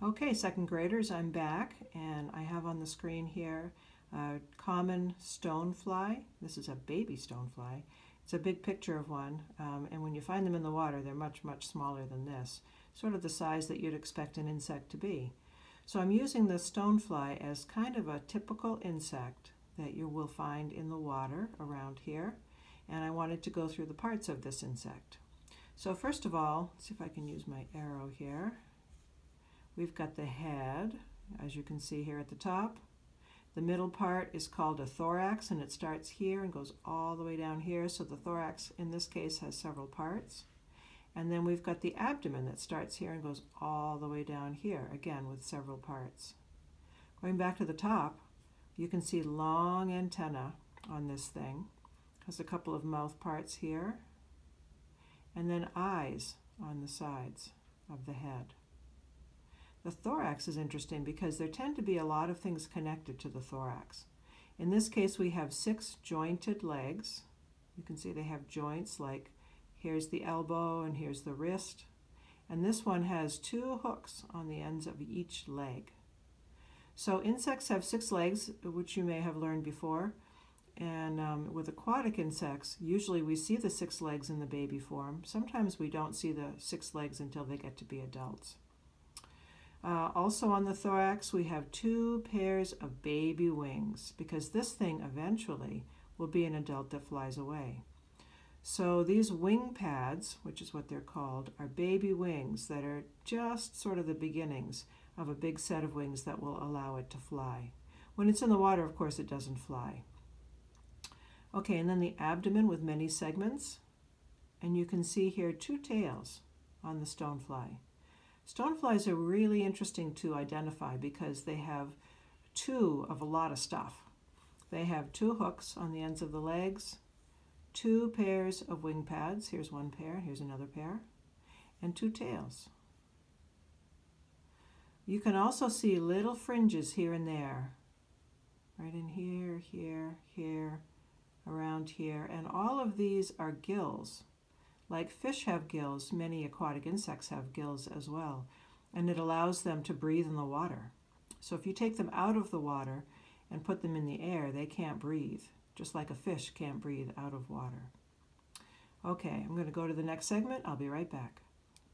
Okay, second graders, I'm back and I have on the screen here a common stonefly. This is a baby stonefly. It's a big picture of one um, and when you find them in the water they're much much smaller than this, sort of the size that you'd expect an insect to be. So I'm using the stonefly as kind of a typical insect that you will find in the water around here and I wanted to go through the parts of this insect. So first of all, see if I can use my arrow here. We've got the head, as you can see here at the top. The middle part is called a thorax, and it starts here and goes all the way down here. So the thorax, in this case, has several parts. And then we've got the abdomen that starts here and goes all the way down here, again with several parts. Going back to the top, you can see long antenna on this thing. Has a couple of mouth parts here, and then eyes on the sides of the head. The thorax is interesting because there tend to be a lot of things connected to the thorax. In this case, we have six jointed legs. You can see they have joints like here's the elbow and here's the wrist. And this one has two hooks on the ends of each leg. So insects have six legs, which you may have learned before. And um, with aquatic insects, usually we see the six legs in the baby form. Sometimes we don't see the six legs until they get to be adults. Uh, also on the thorax, we have two pairs of baby wings because this thing eventually will be an adult that flies away. So these wing pads, which is what they're called, are baby wings that are just sort of the beginnings of a big set of wings that will allow it to fly. When it's in the water, of course, it doesn't fly. Okay, and then the abdomen with many segments. And you can see here two tails on the stonefly. Stoneflies are really interesting to identify because they have two of a lot of stuff. They have two hooks on the ends of the legs, two pairs of wing pads, here's one pair, here's another pair, and two tails. You can also see little fringes here and there, right in here, here, here, around here, and all of these are gills. Like fish have gills, many aquatic insects have gills as well, and it allows them to breathe in the water. So if you take them out of the water and put them in the air, they can't breathe, just like a fish can't breathe out of water. Okay, I'm going to go to the next segment. I'll be right back.